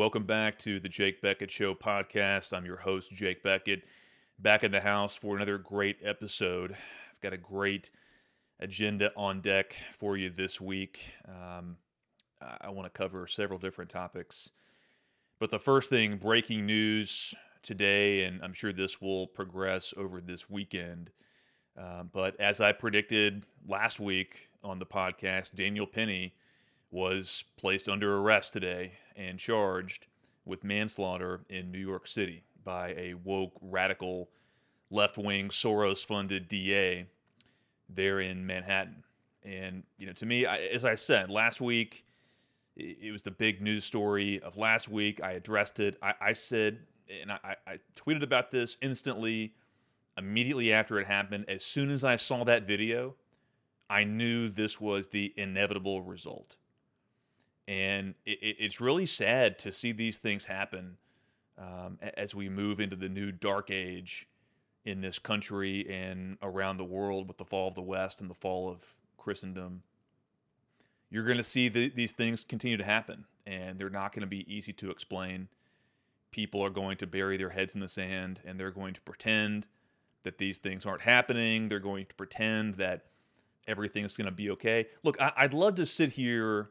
welcome back to the Jake Bequette Show podcast. I'm your host, Jake Bequette, back in the house for another great episode. I've got a great agenda on deck for you this week. Um, I want to cover several different topics. But the first thing, breaking news today, and I'm sure this will progress over this weekend. Uh, but as I predicted last week on the podcast, Daniel Penny was placed under arrest today and charged with manslaughter in New York City by a woke, radical, left wing, Soros funded DA there in Manhattan. And, you know, to me, I, as I said last week, it was the big news story of last week. I addressed it. I, I said, and I, I tweeted about this instantly, immediately after it happened. As soon as I saw that video, I knew this was the inevitable result. And it, it's really sad to see these things happen um, as we move into the new dark age in this country and around the world with the fall of the West and the fall of Christendom. You're going to see the, these things continue to happen, and they're not going to be easy to explain. People are going to bury their heads in the sand and they're going to pretend that these things aren't happening. They're going to pretend that everything's going to be okay. Look, I, would love to sit here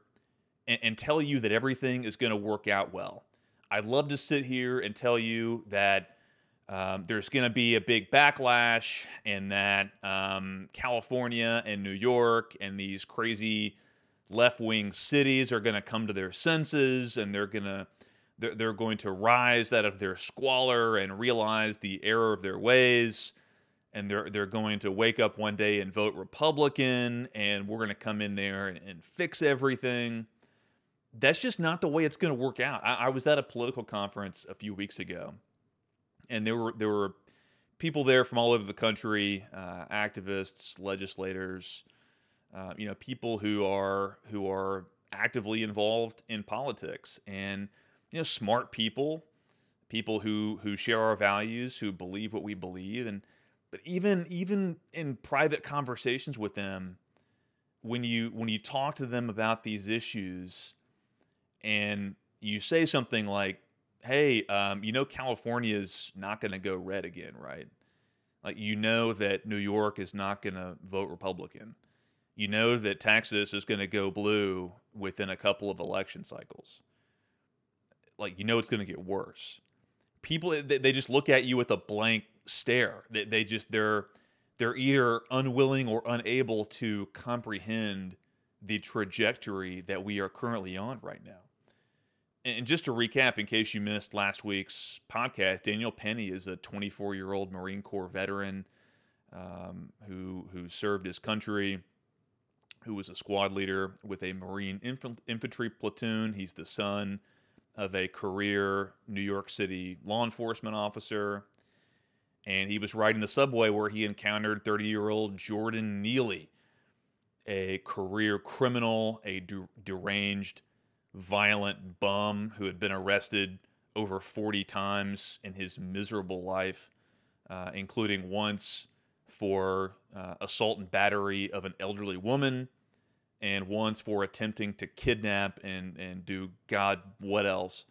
and, and tell you that everything is going to work out well. I'd love to sit here and tell you that um, there's going to be a big backlash and that um, California and New York and these crazy left wing cities are going to come to their senses and they're going to they're, they're going to rise out of their squalor and realize the error of their ways and they're they're going to wake up one day and vote Republican and we're going to come in there and, and fix everything that's just not the way it's going to work out. I, I, was at a political conference a few weeks ago, and there were there were people there from all over the country, uh, activists, legislators, uh, you know, people who are who are actively involved in politics, and you know, smart people, people who who share our values, who believe what we believe, and but even even in private conversations with them, when you when you talk to them about these issues and you say something like, "Hey, um, you know California is not going to go red again, right? Like you know that New York is not going to vote Republican. You know that Texas is going to go blue within a couple of election cycles. Like you know it's going to get worse. People they, just look at you with a blank stare. They, they just they're they're either unwilling or unable to comprehend the trajectory that we are currently on right now and just to recap, in case you missed last week's podcast, Daniel Penny is a 24 year old Marine Corps veteran um, who who served his country, who was a squad leader with a Marine infantry platoon. He's the son of a career New York City law enforcement officer, and he was riding the subway where he encountered 30 year old Jordan Neely, a career criminal, a de- deranged violent bum who had been arrested over 40 times in his miserable life, uh, including once for uh, assault and battery of an elderly woman, and once for attempting to kidnap and, and do God what else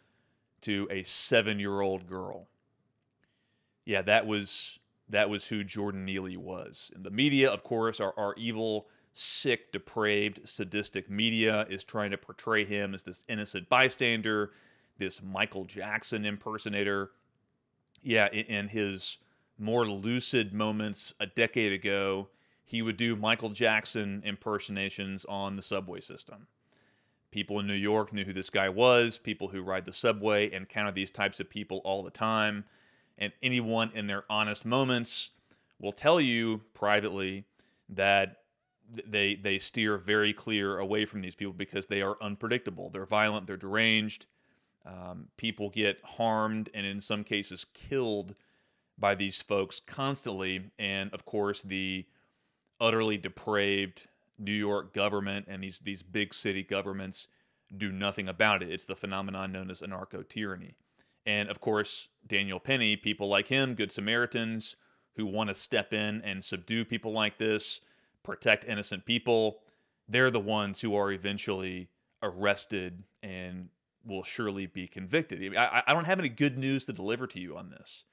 to a seven year old girl. Yeah, that was that was who Jordan Neely was. And the media, of course, are, are evil sick, depraved, sadistic media is trying to portray him as this innocent bystander, this Michael Jackson impersonator. Yeah, in his more lucid moments a decade ago, he would do Michael Jackson impersonations on the subway system. People in New York knew who this guy was. People who ride the subway encounter these types of people all the time. And anyone in their honest moments will tell you privately that they they steer very clear away from these people because they are unpredictable. They're violent. They're deranged. Um, people get harmed and in some cases killed by these folks constantly. And of course, the utterly depraved New York government and these these big city governments do nothing about it. It's the phenomenon known as anarcho tyranny. And of course, Daniel Penny, people like him, good Samaritans who want to step in and subdue people like this protect innocent people, they're the ones who are eventually arrested and will surely be convicted. I, I don't have any good news to deliver to you on this.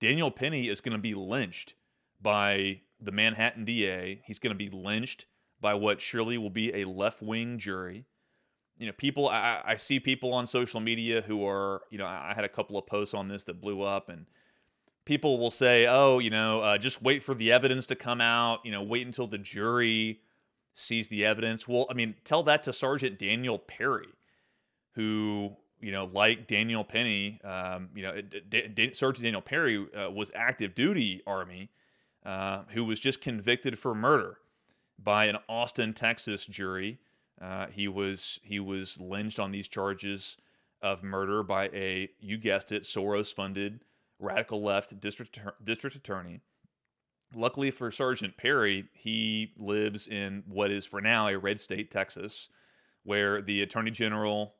Daniel Penny is going to be lynched by the Manhattan DA. He's going to be lynched by what surely will be a left wing jury. You know, people, I, I, see people on social media who are, you know, I had a couple of posts on this that blew up, and people will say, oh, you know, uh, just wait for the evidence to come out, you know, wait until the jury sees the evidence. Well, I mean, tell that to Sergeant Daniel Perry, who, you know, like Daniel Penny, um, you know, D- D- Sergeant Daniel Perry uh, was active duty Army, uh, who was just convicted for murder by an Austin, Texas jury. Uh, he was he was lynched on these charges of murder by a you guessed it Soros-funded radical left district district attorney. Luckily for Sergeant Perry, he lives in what is for now a red state, Texas, where the Attorney General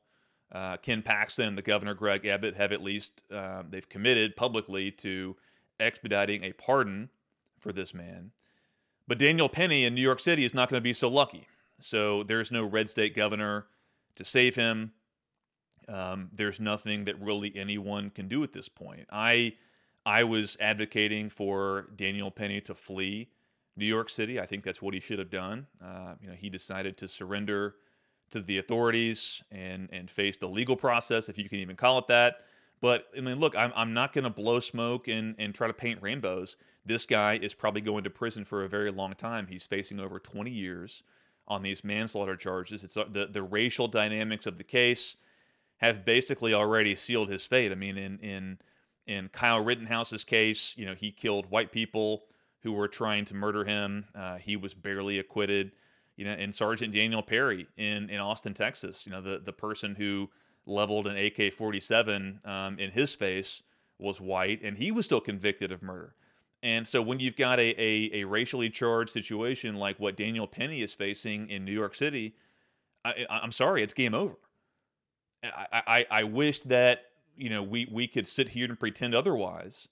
uh, Ken Paxton and the Governor Greg Abbott have at least uh, they've committed publicly to expediting a pardon for this man. But Daniel Penny in New York City is not going to be so lucky. So there's no red state governor to save him. Um, there's nothing that really anyone can do at this point. I I was advocating for Daniel Penny to flee New York City. I think that's what he should have done. Uh, you know, he decided to surrender to the authorities and and face the legal process, if you can even call it that. But I mean, look, I'm, I'm not going to blow smoke and, and try to paint rainbows. This guy is probably going to prison for a very long time. He's facing over 20 years on these manslaughter charges. It's uh, the the racial dynamics of the case have basically already sealed his fate. I mean, in in in Kyle Rittenhouse's case, you know, he killed white people who were trying to murder him. Uh, he was barely acquitted. You know, and Sergeant Daniel Perry in in Austin, Texas, you know, the the person who leveled an AK-47 um, in his face was white, and he was still convicted of murder. And so when you've got a, a, a racially charged situation like what Daniel Penny is facing in New York City, I, I'm sorry, it's game over. I, I, I wish that you know we we could sit here and pretend otherwise,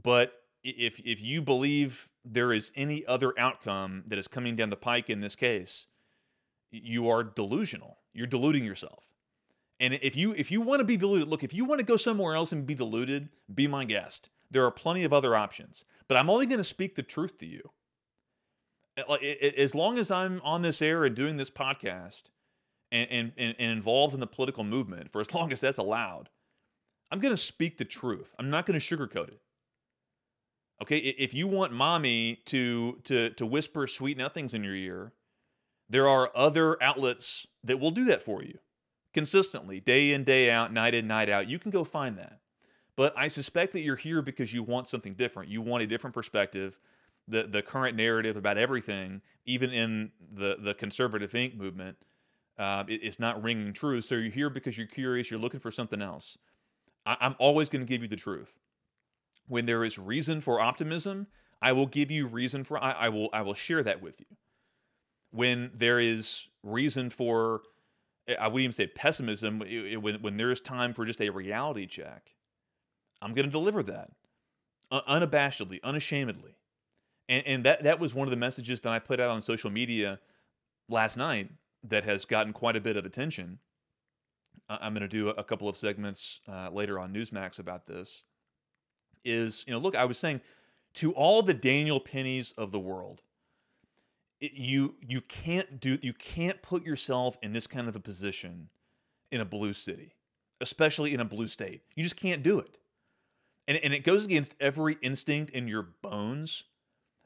but if if you believe there is any other outcome that is coming down the pike in this case, you are delusional. You're deluding yourself. And if you if you want to be deluded, look, if you want to go somewhere else and be deluded, be my guest. There are plenty of other options, but I'm only going to speak the truth to you. As long as I'm on this air and doing this podcast, and, and, and involved in the political movement for as long as that's allowed, I'm going to speak the truth. I'm not going to sugarcoat it. Okay, if you want mommy to to to whisper sweet nothings in your ear, there are other outlets that will do that for you consistently, day in, day out, night in, night out. You can go find that. But I suspect that you're here because you want something different. You want a different perspective. The the current narrative about everything, even in the the conservative Inc. movement, uh, it, it's not ringing true. So you're here because you're curious. You're looking for something else. I, I'm always going to give you the truth. When there is reason for optimism, I will give you reason for. I, I will. I will share that with you. When there is reason for I wouldn't even say pessimism. When, when there is time for just a reality check, I'm going to deliver that unabashedly, unashamedly. And, and that, that was one of the messages that I put out on social media last night that has gotten quite a bit of attention. I'm going to do a couple of segments uh, later on Newsmax about this. Is, you know, look, I was saying to all the Daniel Pennies of the world, it, you you can't do you can't put yourself in this kind of a position in a blue city, especially in a blue state. You just can't do it. And, and it goes against every instinct in your bones.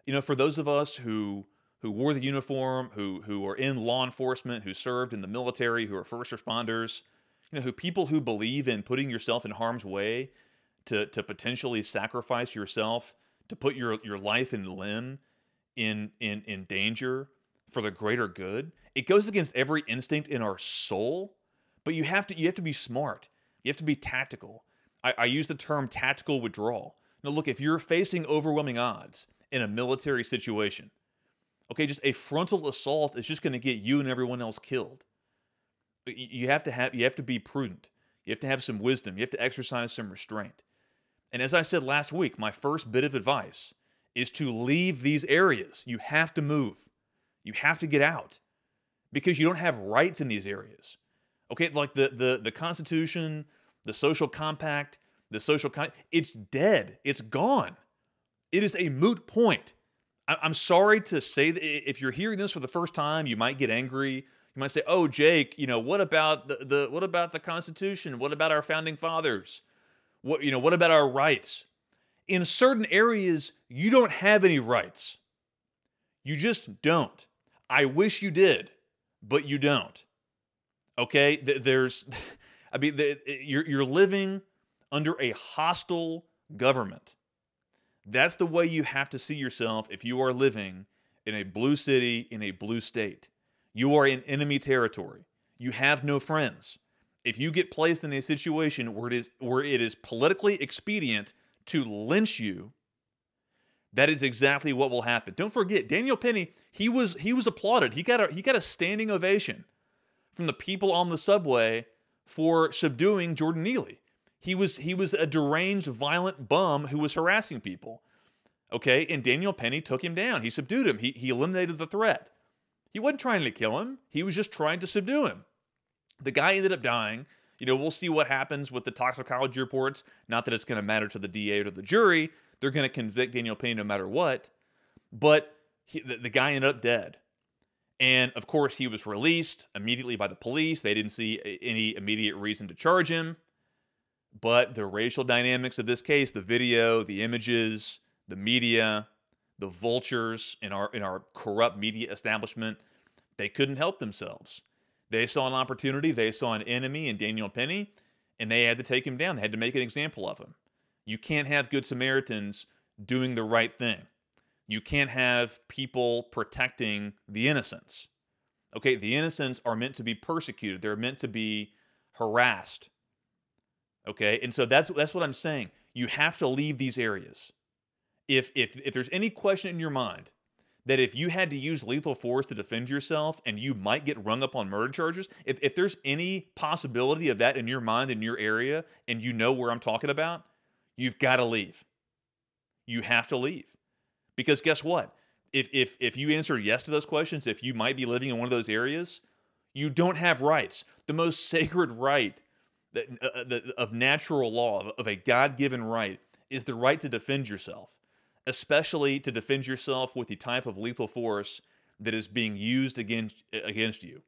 You know, for those of us who who wore the uniform, who who are in law enforcement, who served in the military, who are first responders, you know, who people who believe in putting yourself in harm's way to to potentially sacrifice yourself, to put your your life and limb in in in danger for the greater good. It goes against every instinct in our soul, but you have to you have to be smart. You have to be tactical. I, I use the term tactical withdrawal. Now, look, if you're facing overwhelming odds in a military situation, okay, just a frontal assault is just going to get you and everyone else killed. You have to have you have to be prudent. You have to have some wisdom. You have to exercise some restraint. And as I said last week, my first bit of advice is to leave these areas. You have to move. You have to get out because you don't have rights in these areas. Okay, like the the the Constitution, the social compact, the social con- it's dead. It's gone. It is a moot point. I'm sorry to say that if you're hearing this for the first time, you might get angry. You might say, "Oh, Jake, you know what about the, the what about the Constitution? What about our founding fathers? What you know? What about our rights?" In certain areas, you don't have any rights. You just don't. I wish you did, but you don't. Okay, there's, I mean, you're you're living under a hostile government. That's the way you have to see yourself if you are living in a blue city in a blue state. You are in enemy territory. You have no friends. If you get placed in a situation where it is where it is politically expedient to lynch you, that is exactly what will happen. Don't forget, Daniel Penny, he was he was applauded. He got a he got a standing ovation from the people on the subway for subduing Jordan Neely. He was he was a deranged, violent bum who was harassing people. Okay, and Daniel Penny took him down. He subdued him. He he eliminated the threat. He wasn't trying to kill him. He was just trying to subdue him. The guy ended up dying. You know, we'll see what happens with the toxicology reports. Not that it's going to matter to the DA or to the jury. They're going to convict Daniel Penny no matter what. But he, the, the guy ended up dead. And of course, he was released immediately by the police. They didn't see any immediate reason to charge him. But the racial dynamics of this case, the video, the images, the media, the vultures in our in our corrupt media establishment, they couldn't help themselves. They saw an opportunity, they saw an enemy in Daniel Penny, and they had to take him down. They had to make an example of him. You can't have good Samaritans doing the right thing. You can't have people protecting the innocents. Okay, the innocents are meant to be persecuted. They're meant to be harassed. Okay, and so that's that's what I'm saying. You have to leave these areas. If if if there's any question in your mind that if you had to use lethal force to defend yourself and you might get rung up on murder charges, if, if there's any possibility of that in your mind in your area and you know where I'm talking about, you've got to leave. You have to leave. Because guess what? If, if, if you answer yes to those questions, if you might be living in one of those areas, you don't have rights. The most sacred right that, uh, uh the, of natural law, of a God given right, is the right to defend yourself, especially to defend yourself with the type of lethal force that is being used against, against you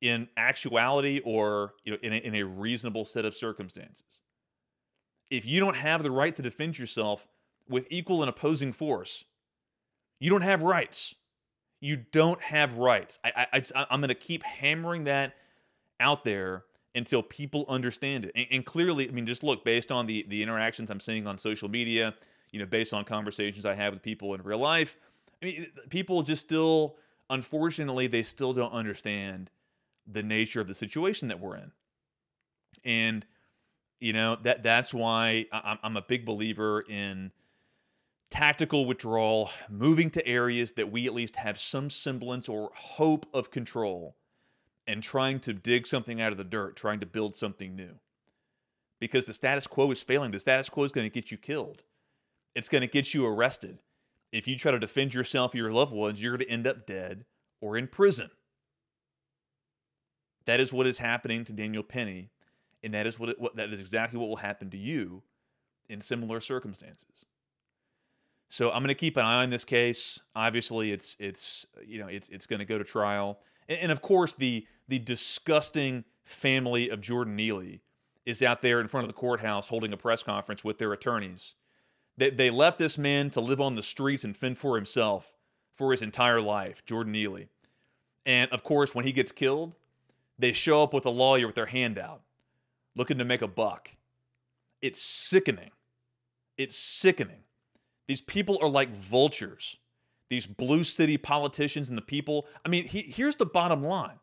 in actuality or you know, in, a, in a reasonable set of circumstances. If you don't have the right to defend yourself with equal and opposing force, you don't have rights. You don't have rights. I, I, I am going to keep hammering that out there until people understand it. And, and, clearly, I mean, just look based on the the interactions I'm seeing on social media, you know, based on conversations I have with people in real life. I mean, people just still, unfortunately, they still don't understand the nature of the situation that we're in. And you know that that's why I'm a big believer in tactical withdrawal, moving to areas that we at least have some semblance or hope of control, and trying to dig something out of the dirt, trying to build something new. Because the status quo is failing. The status quo is going to get you killed, it's going to get you arrested. If you try to defend yourself or your loved ones, you're going to end up dead or in prison. That is what is happening to Daniel Penny, and that is what, it, what that is exactly what will happen to you in similar circumstances. So I'm going to keep an eye on this case. Obviously, it's it's you know it's it's going to go to trial, and, of course the the disgusting family of Jordan Neely is out there in front of the courthouse holding a press conference with their attorneys. They they left this man to live on the streets and fend for himself for his entire life, Jordan Neely, and of course when he gets killed, they show up with a lawyer with their hand out, looking to make a buck. It's sickening. It's sickening. These people are like vultures. These blue city politicians and the people. I mean, he, here's the bottom line.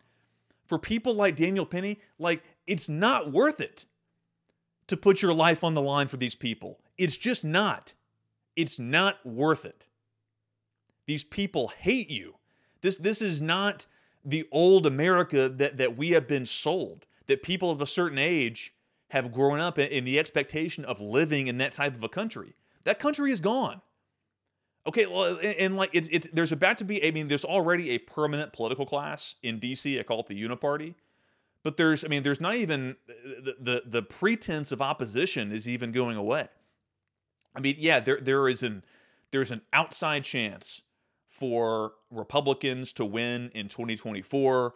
For people like Daniel Penny, like it's not worth it to put your life on the line for these people. It's just not. It's not worth it. These people hate you. This this is not the old America that that we have been sold. That people of a certain age have grown up in, in the expectation of living in that type of a country. That country is gone. Okay, well, and, and like it's it's there's about to be. I mean, there's already a permanent political class in D.C. I call it the Uniparty, But there's, I mean, there's not even the, the the pretense of opposition is even going away. I mean, yeah, there there is an there's an outside chance for Republicans to win in 2024.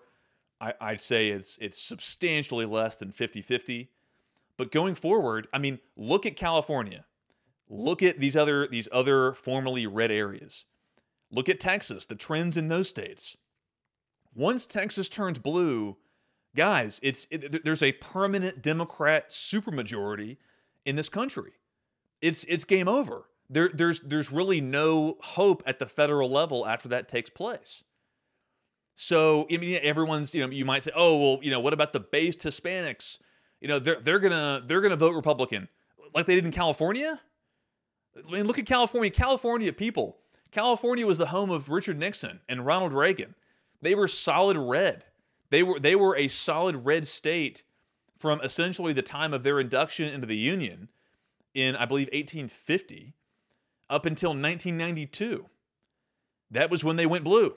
I, I'd say it's it's substantially less than 50-50. But going forward, I mean, look at California. Look at these other these other formerly red areas. Look at Texas, the trends in those states. Once Texas turns blue, guys, it's it, there's a permanent Democrat supermajority in this country. It's it's game over. There, there's there's really no hope at the federal level after that takes place. So I mean, everyone's you know you might say, oh well, you know what about the based Hispanics? You know they're they're gonna they're gonna vote Republican like they did in California. I mean, look at California. California people. California was the home of Richard Nixon and Ronald Reagan. They were solid red. They were they were a solid red state from essentially the time of their induction into the Union in I believe 1850 up until 1992. That was when they went blue.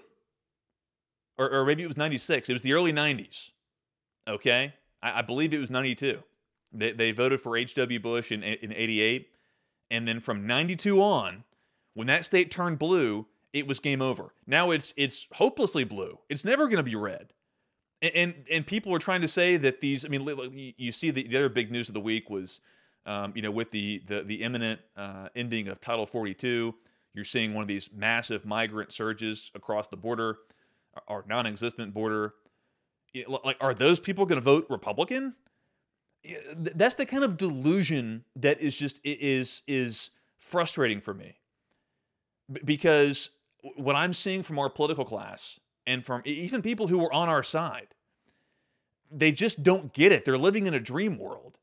Or, or maybe it was 96. It was the early 90s. Okay? I, I believe it was 92. They, they voted for H.W. Bush in, in 88. And then from 92 on, when that state turned blue, it was game over. Now it's it's hopelessly blue. It's never going to be red. And, and, and people are trying to say that these. I mean, you see the, the other big news of the week was, um, you know, with the the, the imminent uh, ending of Title 42, you're seeing one of these massive migrant surges across the border, our non-existent border. Like, are those people going to vote Republican? That's the kind of delusion that is just is is frustrating for me. Because what i'm seeing from our political class and from even people who are on our side they just don't get it. They're living in a dream world.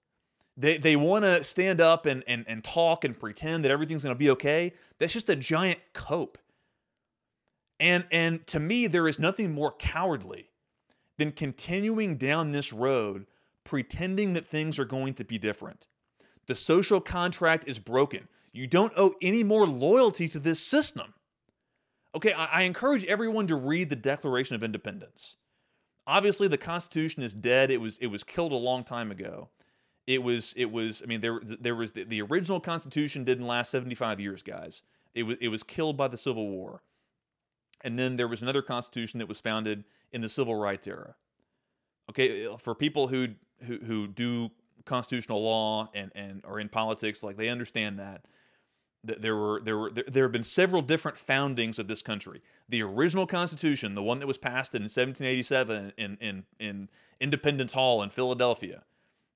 They they want to stand up and, and and talk and pretend that everything's going to be okay. That's just a giant cope. And and to me there is nothing more cowardly than continuing down this road pretending that things are going to be different. The social contract is broken. You don't owe any more loyalty to this system. Okay, I, I encourage everyone to read the Declaration of Independence. Obviously, the Constitution is dead. It was it was killed a long time ago. It was it was. I mean, there there was the, the original Constitution didn't last 75 years, guys. It was it was killed by the Civil War, and then there was another Constitution that was founded in the Civil Rights era. Okay, for people who who who do constitutional law and and are in politics, like they understand that there were there were there, there have been several different foundings of this country. The original Constitution, the one that was passed in 1787 in in in Independence Hall in Philadelphia,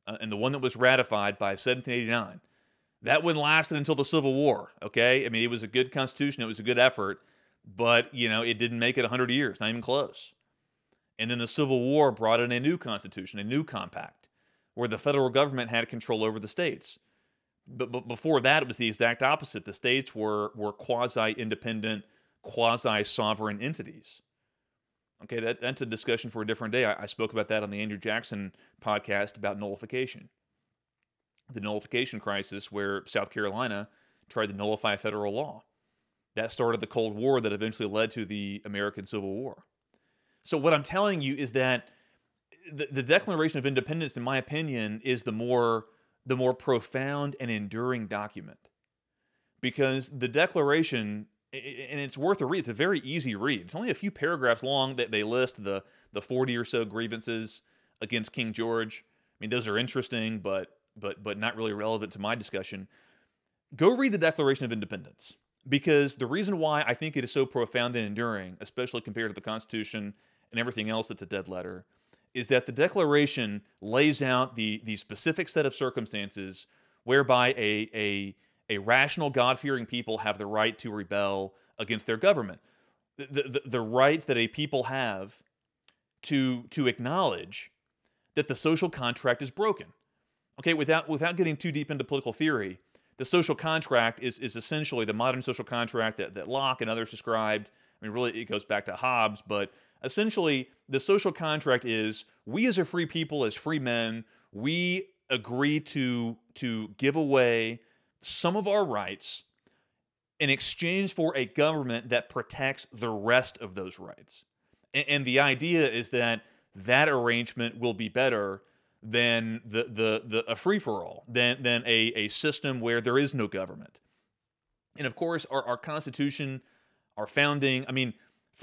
uh, and the one that was ratified by 1789, that one lasted until the Civil War. Okay, I mean it was a good Constitution, it was a good effort, but you know it didn't make it 100 years, not even close. And then the Civil War brought in a new constitution, a new compact, where the federal government had control over the states. But, but before that, it was the exact opposite. The states were, were quasi independent, quasi sovereign entities. Okay, that, that's a discussion for a different day. I, I spoke about that on the Andrew Jackson podcast about nullification. The nullification crisis, where South Carolina tried to nullify federal law. That started the Cold War that eventually led to the American Civil War. So what I'm telling you is that the, the Declaration of Independence, in my opinion, is the more the more profound and enduring document because the Declaration and it's worth a read. It's a very easy read. It's only a few paragraphs long that they list the the 40 or so grievances against King George. I mean, those are interesting, but but but not really relevant to my discussion. Go read the Declaration of Independence because the reason why I think it is so profound and enduring, especially compared to the Constitution and everything else that's a dead letter, is that the Declaration lays out the, the specific set of circumstances whereby a, a, a rational, God fearing people have the right to rebel against their government. The, the, the rights that a people have to, to acknowledge that the social contract is broken. Okay, without, without getting too deep into political theory, the social contract is, is essentially the modern social contract that, that Locke and others described. I mean, really, it goes back to Hobbes, but essentially the social contract is we as a free people as free men we agree to to give away some of our rights in exchange for a government that protects the rest of those rights and, and the idea is that that arrangement will be better than the the, the a free for all, than than a, a system where there is no government. And of course, our, our Constitution, our founding, I mean,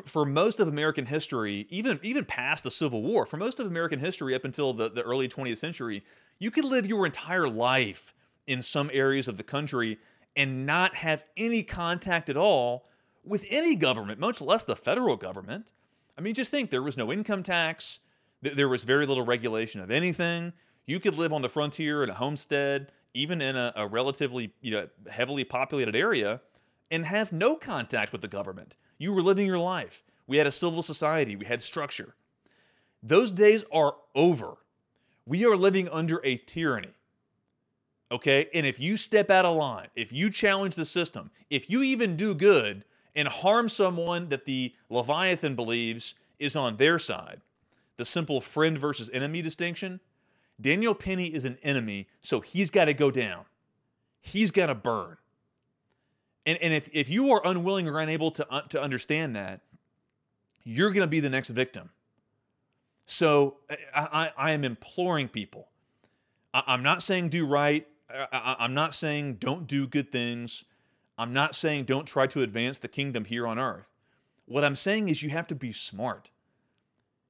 for, most of American history, even even past the Civil War, for most of American history up until the, the early 20th century, you could live your entire life in some areas of the country and not have any contact at all with any government, much less the federal government. I mean, just think there was no income tax, there was very little regulation of anything. You could live on the frontier in a homestead, even in a, a relatively you know heavily populated area, and have no contact with the government. You were living your life. We had a civil society. We had structure. Those days are over. We are living under a tyranny. Okay? And if you step out of line, if you challenge the system, if you even do good and harm someone that the Leviathan believes is on their side, the simple friend versus enemy distinction, Daniel Penny is an enemy, so he's got to go down. He's got to burn. And, and if, if you are unwilling or unable to, uh, to understand that, you're going to be the next victim. So I, I, I am imploring people. I, am not saying do right. I, I'm not saying don't do good things. I'm not saying don't try to advance the kingdom here on earth. What I'm saying is you have to be smart.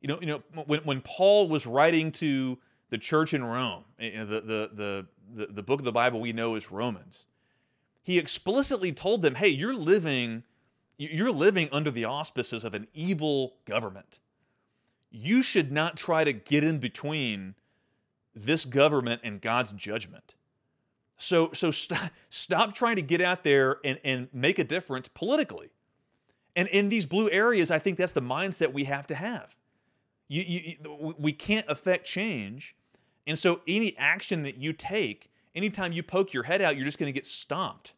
You know, you know when, when Paul was writing to the church in Rome, you know, the, the, the, the, the book of the Bible we know is Romans, he explicitly told them, hey, you're living, you're living under the auspices of an evil government. You should not try to get in between this government and God's judgment. So, so st- stop trying to get out there and, and make a difference politically. And in these blue areas, I think that's the mindset we have to have. You, you, we can't affect change. And so any action that you take, anytime you poke your head out, you're just going to get stomped.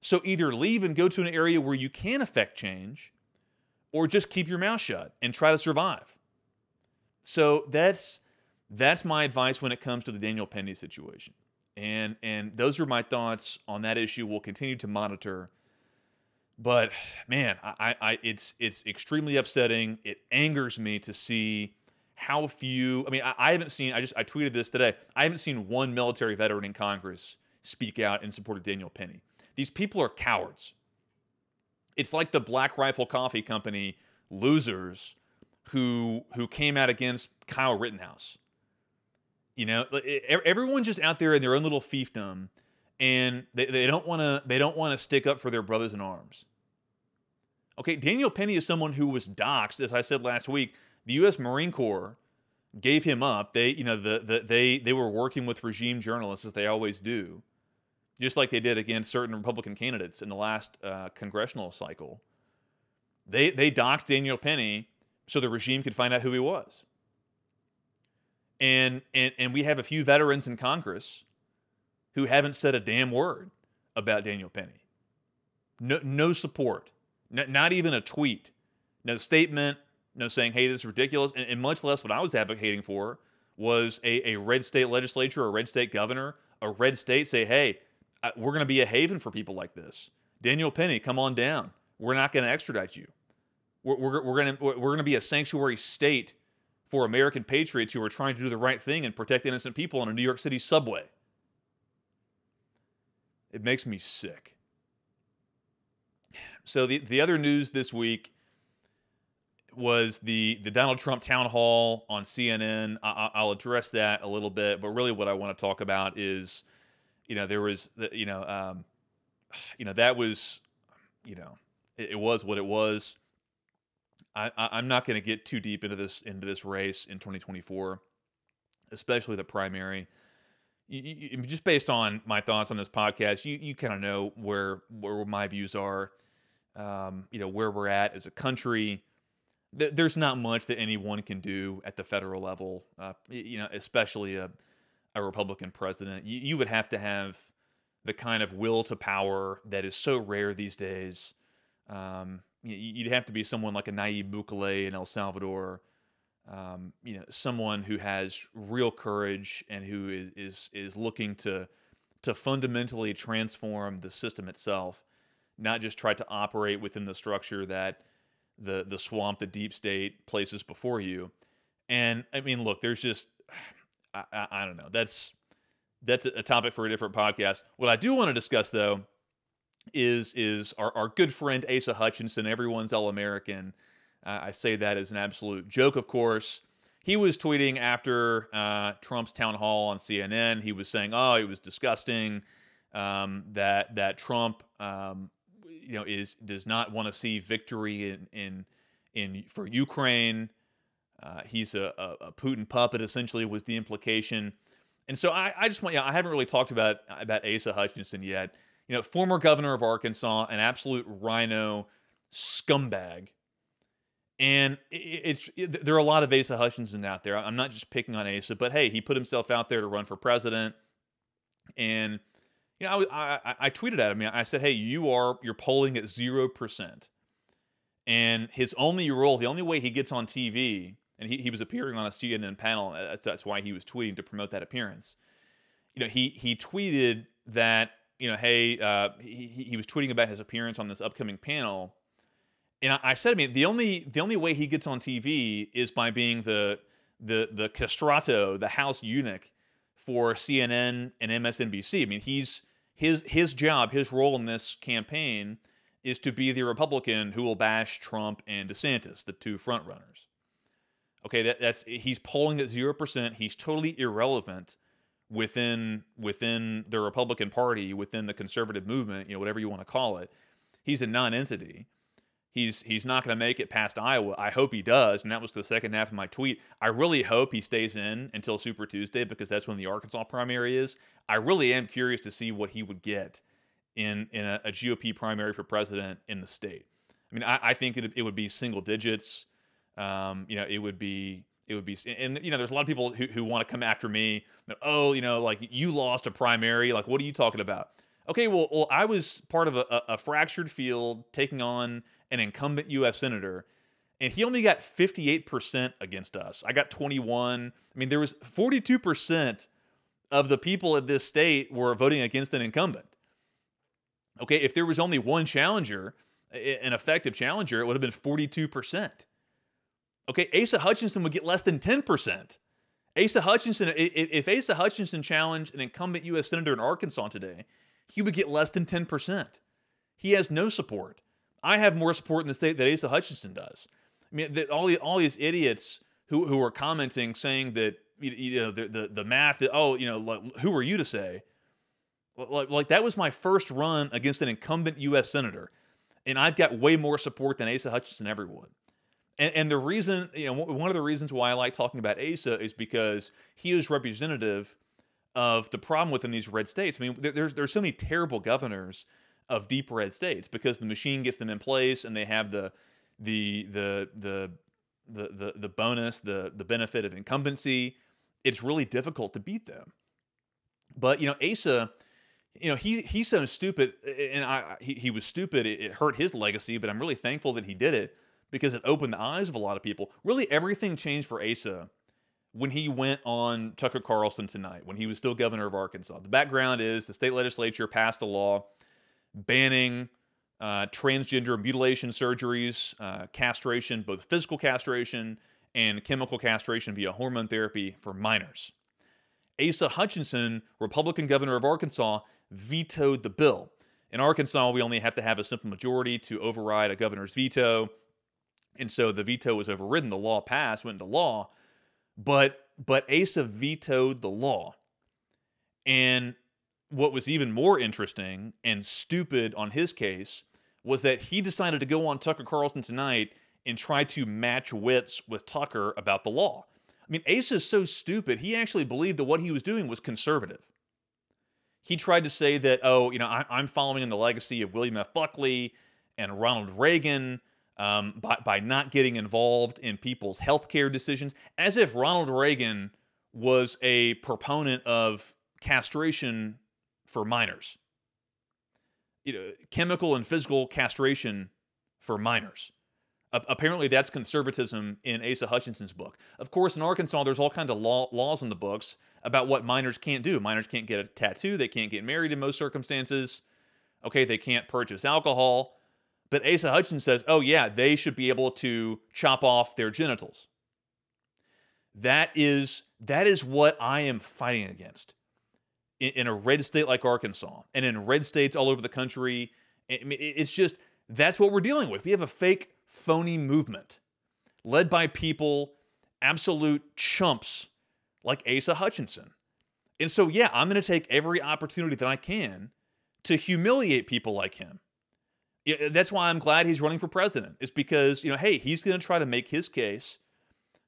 So either leave and go to an area where you can affect change, or just keep your mouth shut and try to survive. So that's that's my advice when it comes to the Daniel Penny situation. And and those are my thoughts on that issue. We'll continue to monitor. But man, I, I it's it's extremely upsetting. It angers me to see how few. I mean, I, I haven't seen. I just I tweeted this today. I haven't seen one military veteran in Congress speak out in support of Daniel Penny. These people are cowards. It's like the Black Rifle Coffee Company losers who who came out against Kyle Rittenhouse. You know, everyone's just out there in their own little fiefdom, and they, they don't want to they don't want to stick up for their brothers in arms. Okay, Daniel Penny is someone who was doxxed, as I said last week. The U.S. Marine Corps gave him up. They, you know, the, the they they were working with regime journalists as they always do, just like they did against certain Republican candidates in the last uh, congressional cycle. They they doxed Daniel Penny so the regime could find out who he was and and and we have a few veterans in Congress who haven't said a damn word about Daniel Penny. No, no support, no, not even a tweet, no statement, no saying, "Hey, this is ridiculous," and, and much less what I was advocating for was a, a red state legislature, a red state governor, a red state say, "Hey, we're going to be a haven for people like this." Daniel Penny, come on down. We're not going to extradite you. We're, we're, we're going to we're going to be a sanctuary state for American patriots who are trying to do the right thing and protect innocent people on a New York City subway. It makes me sick. So the the other news this week was the the Donald Trump town hall on CNN. I, will address that a little bit, but really what I want to talk about is, you know, there was the, you know, um, you know that was, you know, it, it was what it was. I, I'm not going to get too deep into this into this race in 2024, especially the primary. You, you, just based on my thoughts on this podcast, you you kind of know where where my views are. Um, you know where we're at as a country. There's not much that anyone can do at the federal level. Uh, you know, especially a a Republican president. You, you would have to have the kind of will to power that is so rare these days. Um, you'd have to be someone like a Nayib Bukele in El Salvador, um, you know, someone who has real courage and who is is is looking to to fundamentally transform the system itself, not just try to operate within the structure that the the swamp, the deep state places before you. And I mean, look, there's just I, I, I don't know. That's that's a topic for a different podcast. What I do want to discuss though is is our, our good friend Asa Hutchinson, everyone's all American. Uh, I say that as an absolute joke, of course. He was tweeting after uh, Trump's town hall on CNN. He was saying, "Oh, it was disgusting um, that that Trump, um, you know, is does not want to see victory in in in for Ukraine. Uh, he's a, a, Putin puppet, essentially, was the implication." And so I, I just want, yeah, I haven't really talked about about Asa Hutchinson yet. You know, former governor of Arkansas, an absolute RINO scumbag and it's it, there are a lot of Asa Hutchinson out there. I'm not just picking on Asa, but hey, he put himself out there to run for president, and you know, I, I, I tweeted at him. I said, hey, you are you're polling at zero percent, and his only role, the only way he gets on TV, and he, he was appearing on a CNN panel. That's, that's why he was tweeting to promote that appearance. You know, he he tweeted that you know, hey, uh, he he was tweeting about his appearance on this upcoming panel and I, I said, I mean, the only the only way he gets on TV is by being the the the castrato, the house eunuch for CNN and MSNBC. I mean, he's his his job, his role in this campaign is to be the Republican who will bash Trump and DeSantis, the two frontrunners. Okay, that, that's he's polling at zero percent. He's totally irrelevant within within the Republican Party, within the conservative movement, you know, whatever you want to call it. He's a non-entity. He's he's not going to make it past Iowa. I hope he does, and that was the second half of my tweet. I really hope he stays in until Super Tuesday because that's when the Arkansas primary is. I really am curious to see what he would get in in a, a GOP primary for president in the state. I mean, I, I think it, it would be single digits. Um, you know, it would be it would be and you know there's a lot of people who, who want to come after me oh you know like you lost a primary like what are you talking about okay well, well i was part of a, a fractured field taking on an incumbent U.S. senator, and he only got 58% against us. I got 21. I mean, there was 42% of the people in this state were voting against an incumbent. Okay, if there was only one challenger, an effective challenger, it would have been 42%. Okay, Asa Hutchinson would get less than 10%. Asa Hutchinson, if Asa Hutchinson challenged an incumbent U.S. Senator in Arkansas today, he would get less than 10%. He has no support. I have more support in the state that Asa Hutchinson does. I mean, that all the, all these idiots who who are commenting saying that you know the the, the math. Oh, you know, like, who are you to say? Like, like that was my first run against an incumbent U.S. senator, and I've got way more support than Asa Hutchinson ever would. And, and the reason, you know, one of the reasons why I like talking about Asa is because he is representative of the problem within these red states. I mean, there's there's so many terrible governors of deep red states because the machine gets them in place and they have the the the the the the, the bonus, the the benefit of incumbency. It's really difficult to beat them. But you know, Asa, you know, he he's so stupid, and I he, he was stupid. It, it hurt his legacy, but I'm really thankful that he did it because it opened the eyes of a lot of people. Really, everything changed for Asa when he went on Tucker Carlson tonight, when he was still governor of Arkansas. The background is the state legislature passed a law banning uh, transgender mutilation surgeries, uh, castration, both physical castration and chemical castration via hormone therapy for minors. Asa Hutchinson, Republican governor of Arkansas, vetoed the bill. In Arkansas, we only have to have a simple majority to override a governor's veto. And so the veto was overridden. The law passed, went into law. But but Asa vetoed the law. And what was even more interesting and stupid on his case was that he decided to go on Tucker Carlson tonight and try to match wits with Tucker about the law. I mean, Asa is so stupid, he actually believed that what he was doing was conservative. He tried to say that, oh, you know, I, am following in the legacy of William F. Buckley and Ronald Reagan um, by, by not getting involved in people's healthcare decisions, as if Ronald Reagan was a proponent of castration for minors. You know, chemical and physical castration for minors. Uh, apparently, that's conservatism in Asa Hutchinson's book. Of course, in Arkansas, there's all kinds of law, laws in the books about what minors can't do. Minors can't get a tattoo. They can't get married in most circumstances. Okay, they can't purchase alcohol. But Asa Hutchinson says, oh, yeah, they should be able to chop off their genitals. That is that is what I am fighting against in, in a red state like Arkansas and in red states all over the country. it's just that's what we're dealing with. We have a fake, phony movement led by people, absolute chumps like Asa Hutchinson. And so, yeah, I'm going to take every opportunity that I can to humiliate people like him. That's why I'm glad he's running for president. Is because you know, hey, he's going to try to make his case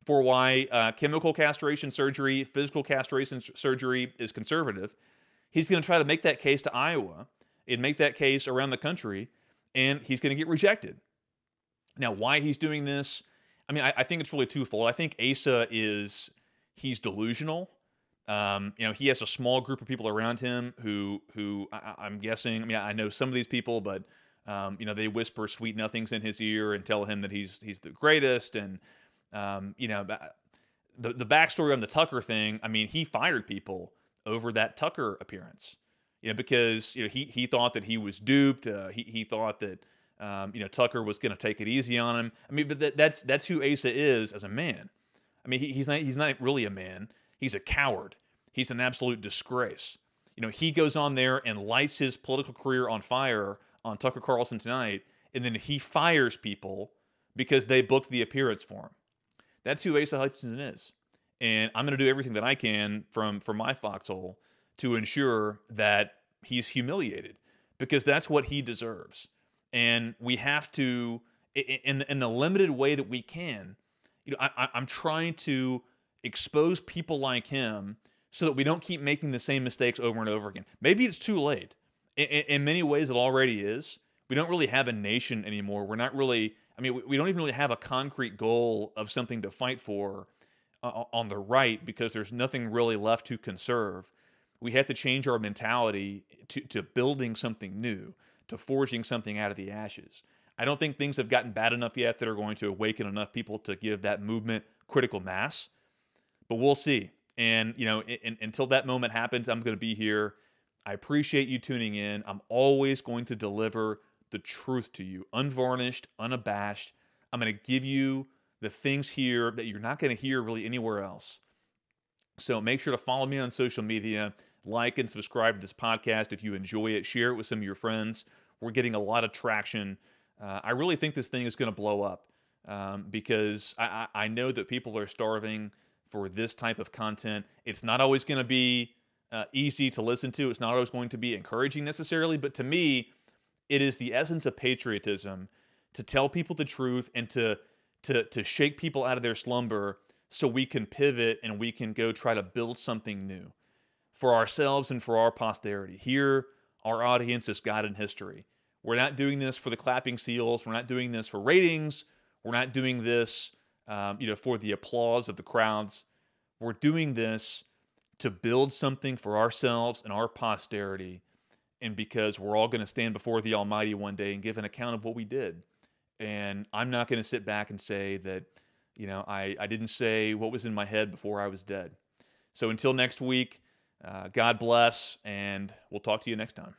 for why uh, chemical castration surgery, physical castration surgery is conservative. He's going to try to make that case to Iowa and make that case around the country, and he's going to get rejected. Now, why he's doing this? I mean, I, I think it's really twofold. I think Asa is he's delusional. Um, you know, he has a small group of people around him who who I, am guessing. I mean, I know some of these people, but um, you know, they whisper sweet nothings in his ear and tell him that he's he's the greatest. And um, you know, the the backstory on the Tucker thing. I mean, he fired people over that Tucker appearance. You know, because you know he he thought that he was duped. Uh, he he thought that um, you know Tucker was going to take it easy on him. I mean, but that, that's that's who Asa is as a man. I mean, he, he's not he's not really a man. He's a coward. He's an absolute disgrace. You know, he goes on there and lights his political career on fire on Tucker Carlson tonight, and then he fires people because they booked the appearance for him. That's who Asa Hutchinson is. And I'm going to do everything that I can from from my foxhole to ensure that he's humiliated because that's what he deserves. And we have to, in, in the limited way that we can, you know, I, I'm trying to expose people like him so that we don't keep making the same mistakes over and over again. Maybe it's too late. In, in, many ways, it already is. We don't really have a nation anymore. We're not really, mean, we, we don't even really have a concrete goal of something to fight for uh, on the right because there's nothing really left to conserve. We have to change our mentality to, to building something new, to forging something out of the ashes. I don't think things have gotten bad enough yet that are going to awaken enough people to give that movement critical mass, but we'll see. And, you know, in, in, until that moment happens, I'm going to be here. I appreciate you tuning in. I'm always going to deliver the truth to you, unvarnished, unabashed. I'm going to give you the things here that you're not going to hear really anywhere else. So make sure to follow me on social media, like and subscribe to this podcast if you enjoy it, share it with some of your friends. We're getting a lot of traction. Uh, I really think this thing is going to blow up um, because I, I know that people are starving for this type of content. It's not always going to be uh, easy to listen to. It's not always going to be encouraging necessarily, but to me, it is the essence of patriotism to tell people the truth and to to to shake people out of their slumber so we can pivot and we can go try to build something new for ourselves and for our posterity. Here, our audience is God in history. We're not doing this for the clapping seals. We're not doing this for ratings. We're not doing this um, you know, for the applause of the crowds. We're doing this to build something for ourselves and our posterity, and because we're all going to stand before the Almighty one day and give an account of what we did. And I'm not going to sit back and say that, you know, I, I didn't say what was in my head before I was dead. So until next week, uh, God bless, and we'll talk to you next time.